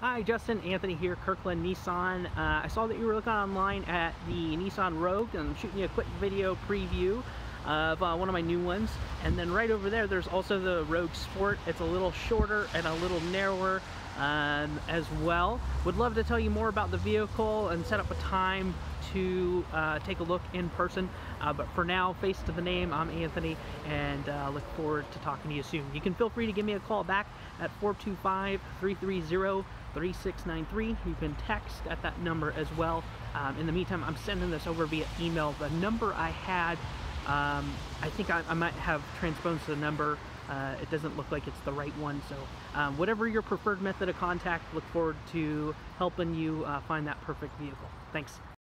Hi, Justin. Anthony here, Kirkland Nissan. Uh, I saw that you were looking online at the Nissan Rogue and I'm shooting you a quick video preview of uh, one of my new ones. And then right over there, there's also the Rogue Sport. It's a little shorter and a little narrower um, as well. Would love to tell you more about the vehicle and set up a time to uh, take a look in person. Uh, but for now, face to the name, I'm Anthony and uh, look forward to talking to you soon. You can feel free to give me a call back at 425-330-3693. You can text at that number as well. Um, in the meantime, I'm sending this over via email. The number I had, um, I think I, I, might have transposed the number. Uh, it doesn't look like it's the right one. So um, whatever your preferred method of contact, look forward to helping you uh, find that perfect vehicle. Thanks.